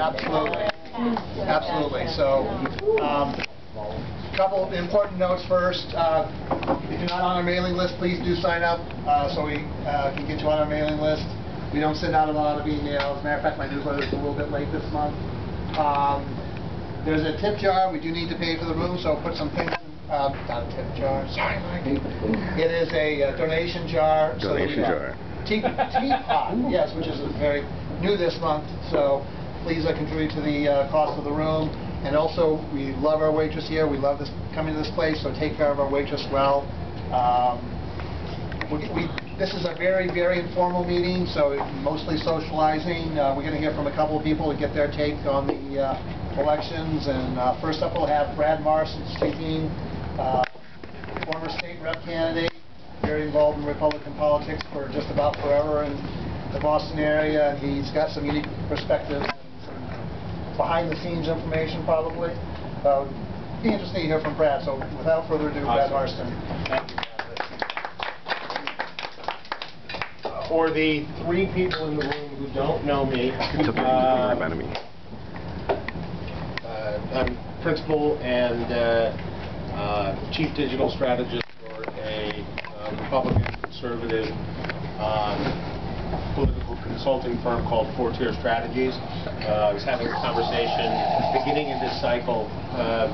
absolutely. Absolutely. So, um, couple of important notes first. Uh, If you're not on our mailing list, please do sign up uh, so we uh, can get you on our mailing list. We don't send out a lot of emails. Matter of fact, my newsletter is a little bit late this month. Um, There's a tip jar. We do need to pay for the room, so put some things, uh, not a tip jar, sorry, Mike. It is a uh, donation jar. so Donation jar. Tea- Teapot, yes, which is very new this month, so please uh, contribute to the uh, cost of the room. And also, we love our waitress here, we love this, coming to this place, so take care of our waitress well. Um, we, we- this is a very, very informal meeting, so mostly socializing. Uh, We're going to hear from a couple of people to get their take on the uh, elections. And uh, first up, we'll have Brad Marston speaking, uh, former state rep candidate, very involved in Republican politics for just about forever in the Boston area, and he's got some unique perspectives and some behind-the-scenes information probably. Uh, Be interesting to hear from Brad, so without further ado, Brad Marston. For the three people in the room who don't know me, It's okay, uh, remind me. uh, I'm principal and uh, uh, chief digital strategist for a uh, Republican conservative um, political consulting firm called Four Tier Strategies. Uh, I was having a conversation beginning of this cycle uh,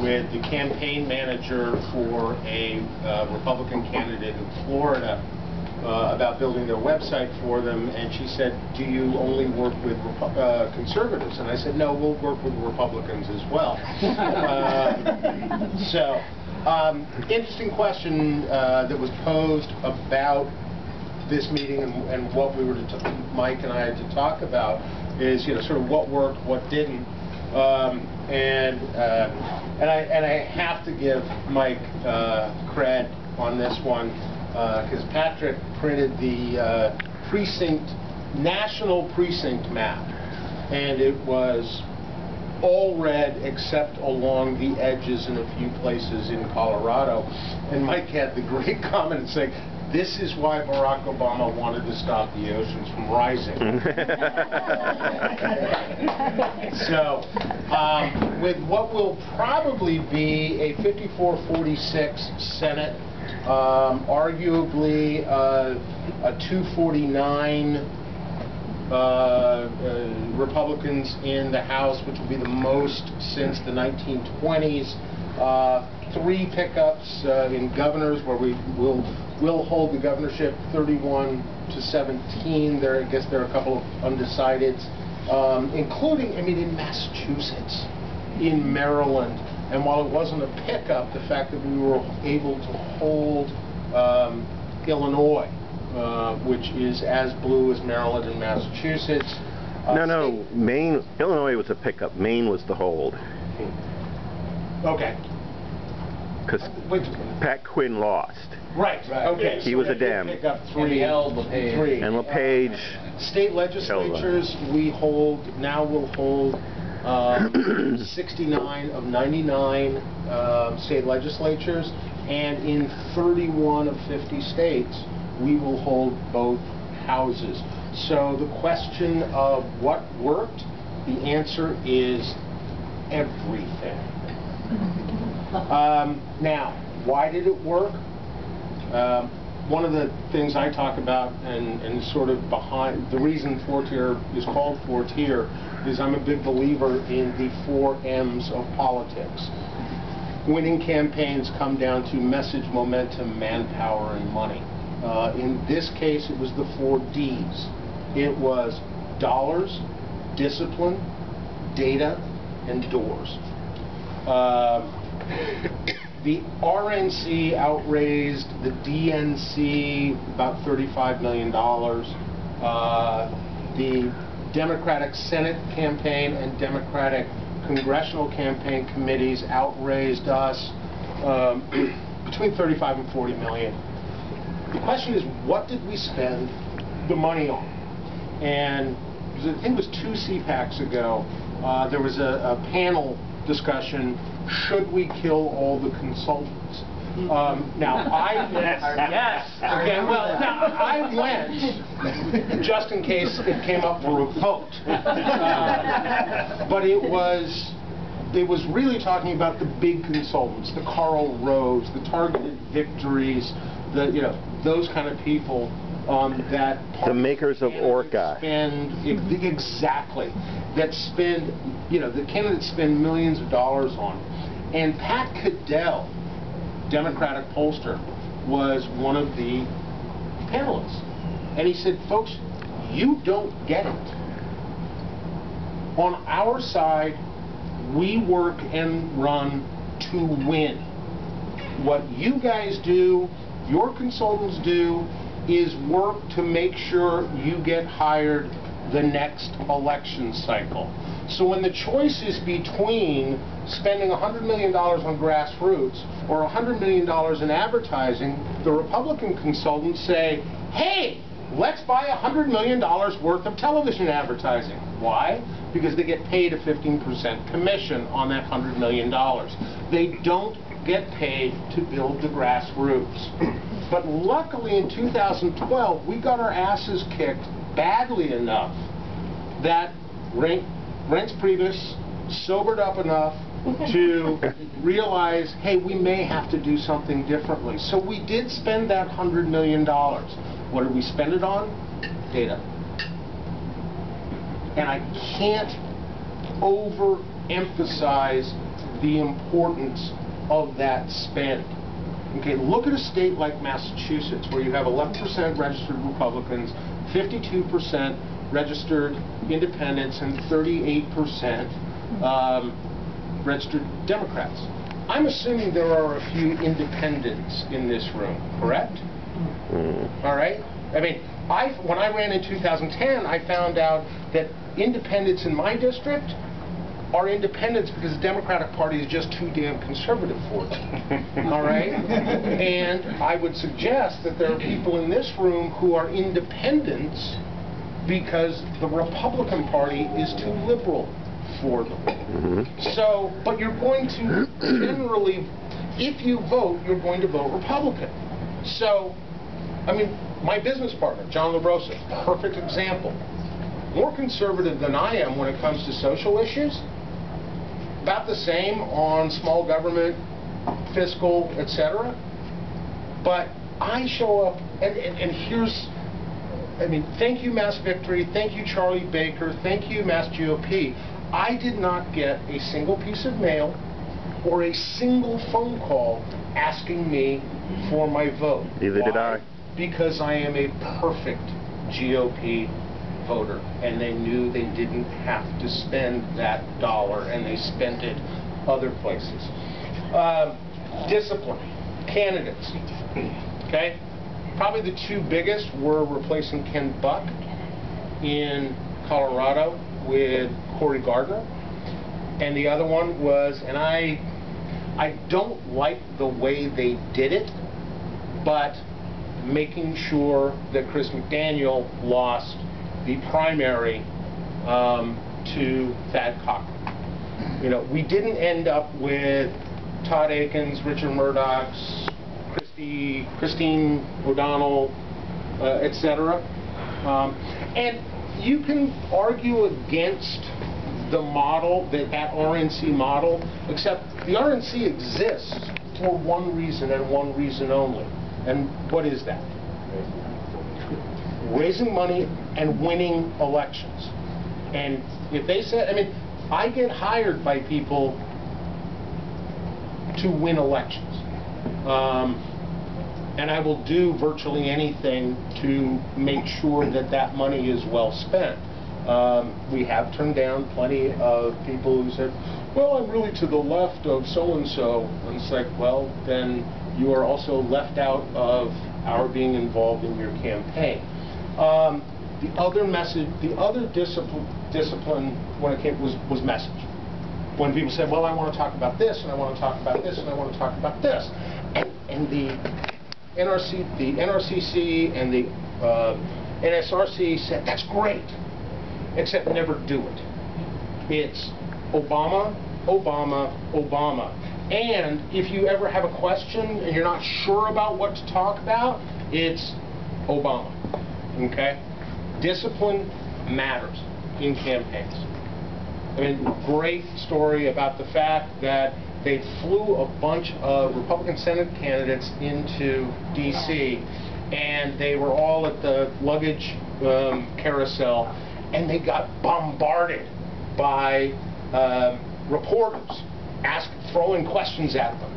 with the campaign manager for a uh, Republican candidate in Florida uh, about building their website for them, and she said, "Do you only work with Repu- uh, conservatives?" And I said, "No, we'll work with Republicans as well." Uh, so, um, interesting question uh, that was posed about this meeting and, and what we were to Mike and I had to talk about is you know sort of what worked, what didn't, um, and uh, and I and I have to give Mike uh, cred on this one because Patrick printed the uh, precinct national precinct map, and it was all red except along the edges in a few places in Colorado. And Mike had the great comment saying, this is why Barack Obama wanted to stop the oceans from rising. So, um, with what will probably be a 54-46 Senate, um, arguably uh, a 249 uh, uh, Republicans in the House, which will be the most since the 1920s. Uh, three pickups uh, in governors, where we will will hold the governorship 31 to 17. There, I guess there are a couple of undecideds, um, including, I mean, in Massachusetts, in Maryland, and while it wasn't a pickup, the fact that we were able to hold um, Illinois, uh, which is as blue as Maryland and Massachusetts. Uh, No, no, Maine, Illinois was a pickup, Maine was the hold. Okay. Because Pat Quinn lost. Right, okay. He so was a we did dem. Pick up And three. we held LePage. Three. And LePage, State legislatures, we hold, now will hold um, 69 of 99 um, state legislatures, and in 31 of 50 states, we will hold both houses. So the question of what worked, the answer is everything. Um, Now, why did it work? Um, One of the things I talk about and, and sort of behind, the reason four tier is called four tier is I'm a big believer in the four M's of politics. Winning campaigns come down to message, momentum, manpower, and money. Uh, in this case, it was the four D's. It was dollars, discipline, data, and doors. Um, the RNC outraised the DNC about $35 million. Uh, the Democratic Senate campaign and Democratic congressional campaign committees outraised us um, between 35 and 40 million. The question is, what did we spend the money on? And I think it was two CPACs ago, uh, there was a, a panel discussion, should we kill all the consultants? Um, now, I, yes, okay, well, now, I went just in case it came up for a vote. Uh, But it was, it was really talking about the big consultants, the Karl Roves, the Targeted Victories, the, you know, those kind of people um, that. The makers of Orca. Spend, exactly, that spend, you know, the candidates spend millions of dollars on. And Pat Caddell, Democratic pollster, was one of the panelists. And he said, folks, you don't get it. On our side, we work and run to win. What you guys do, your consultants do, is work to make sure you get hired the next election cycle. So when the choice is between spending $100 million on grassroots or $100 million in advertising, the Republican consultants say, hey, let's buy $100 million worth of television advertising. Why? Because they get paid a 15% commission on that $100 million. They don't get paid to build the grassroots. But luckily in 2012, we got our asses kicked badly enough that Reince Reince Priebus sobered up enough to realize, hey, we may have to do something differently. So we did spend that $100 million. What did we spend it on? Data. And I can't overemphasize the importance of that spend. Okay, look at a state like Massachusetts where you have 11% registered Republicans, 52% registered independents, and 38% um, registered Democrats. I'm assuming there are a few independents in this room, correct? Mm. All right? I mean, I, when I ran in 2010, I found out that independents in my district are independents because the Democratic Party is just too damn conservative for them. All right? And I would suggest that there are people in this room who are independents because the Republican Party is too liberal for them. Mhm. So, but you're going to generally, if you vote, you're going to vote Republican. So, I mean, my business partner, John LaRosa, perfect example. More conservative than I am when it comes to social issues. About the same on small government, fiscal, etc. But I show up, and, and, and here's, I mean, thank you, Mass Victory. Thank you, Charlie Baker. Thank you, Mass GOP. I did not get a single piece of mail or a single phone call asking me for my vote. Neither did I. Because I am a perfect GOP voter, and they knew they didn't have to spend that dollar, and they spent it other places. Um, discipline, candidates, okay? Probably the two biggest were replacing Ken Buck in Colorado with Cory Gardner, and the other one was, and I, I don't like the way they did it, but making sure that Chris McDaniel lost the primary um, to Thad Cochran. You know, we didn't end up with Todd Akins, Richard Mourdock, Christy, Christine O'Donnell, uh, et cetera. Um, and you can argue against the model, that, that RNC model, except the RNC exists for one reason and one reason only. And what is that? Raising money and winning elections. And if they said, I mean, I get hired by people to win elections. Um, and I will do virtually anything to make sure that that money is well spent. Um, we have turned down plenty of people who said, well, I'm really to the left of so-and-so. And it's like, well, then you are also left out of our being involved in your campaign. Um, the other message, the other discipline, discipline when it came was, was message. When people said, well, I want to talk about this, and I want to talk about this, and I want to talk about this. And, and the NRC, the NRCC and the uh, NSRC said, that's great, except never do it. It's Obama, Obama, Obama. And if you ever have a question and you're not sure about what to talk about, it's Obama. Okay? Discipline matters in campaigns. I mean, great story about the fact that they flew a bunch of Republican Senate candidates into D.C. and they were all at the luggage um, carousel and they got bombarded by um reporters ask, throwing questions at them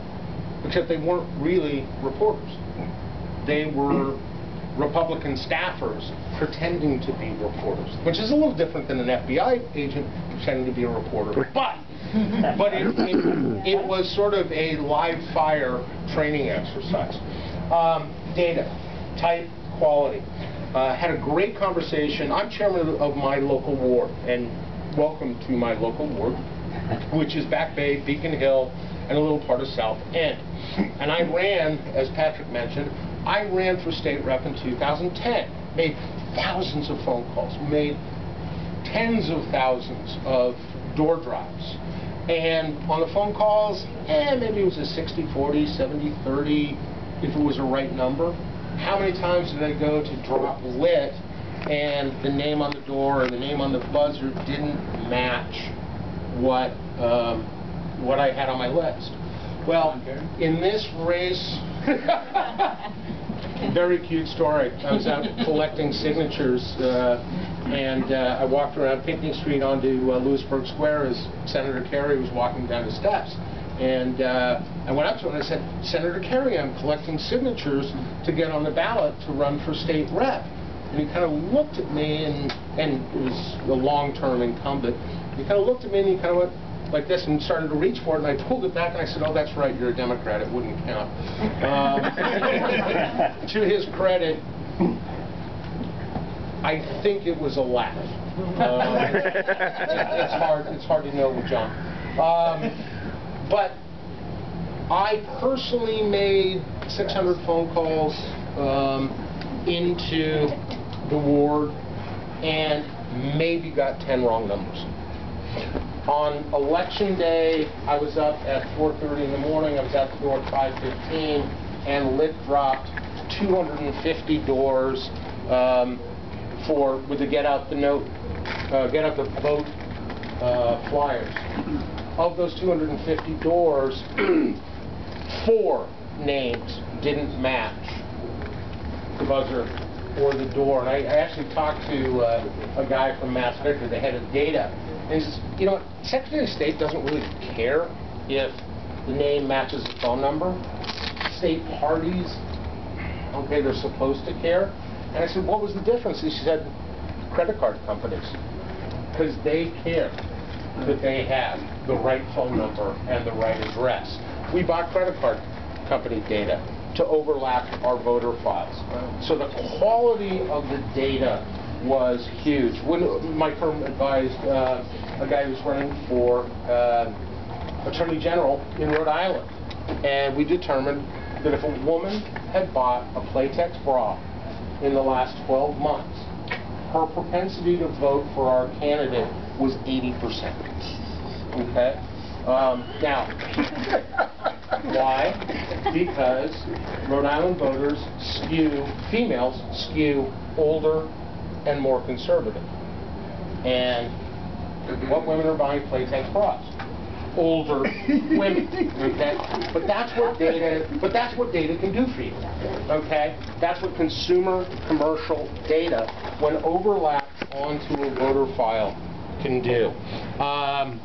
except they weren't really reporters. They were Republican staffers pretending to be reporters, which is a little different than an FBI agent pretending to be a reporter. But, but it, it, it was sort of a live fire training exercise. Um, data, type, quality. Uh, had a great conversation. I'm chairman of- of my local ward, and welcome to my local ward, which is Back Bay, Beacon Hill, and a little part of South End. And I ran, as Patrick mentioned, I ran for state rep in 2010, made thousands of phone calls, made tens of thousands of door drives. And on the phone calls, eh, maybe it was a 60-40, 70-30, if it was a right number. How many times did I go to drop lit and the name on the door or the name on the buzzer didn't match what, um, what I had on my list? Well, in this race, very cute story. I was out collecting signatures, uh, and uh, I walked around Pinckney Street onto uh, Louisburg Square as Senator Kerry was walking down the steps. And uh, I went up to him and I said, Senator Kerry, I'm collecting signatures to get on the ballot to run for state rep. And he kind of looked at me, and, and it was a long-term incumbent. He kind of looked at me and he kind of went like this and started to reach for it, and I pulled it back and I said, oh, that's right, you're a Democrat, it wouldn't count. Um, to his credit, I think it was a laugh. Um, it- it's hard. It's hard to know with John. Um, but I personally made 600 phone calls um, into the ward and maybe got 10 wrong numbers. On election day, I was up at 4:30 in the morning. I was at the door at 5:15, and lit dropped 250 doors um, for with the get out the note, uh, get out the vote uh, flyers. Of those 250 doors, four names didn't match the buzzer or the door. And I, I actually talked to uh, a guy from Mass Victory, the head of data, and he says, you know, Secretary of State doesn't really care if the name matches the phone number. State parties, okay, they're supposed to care. And I said, what was the difference? He said, credit card companies, because they care that they have the right phone number and the right address. We bought credit card company data to overlap our voter files. So the quality of the data was huge. When my firm advised uh, a guy who was running for uh, Attorney General in Rhode Island, and we determined that if a woman had bought a Playtex bra in the last 12 months, her propensity to vote for our candidate was 80%. Okay? Um, now, why? Because Rhode Island voters skew, females skew older and more conservative. And what women are buying Playtex bras? Older women, okay? But that's what data, but that's what data can do for you, okay? That's what consumer commercial data, when overlapped onto a voter file, can do. Um,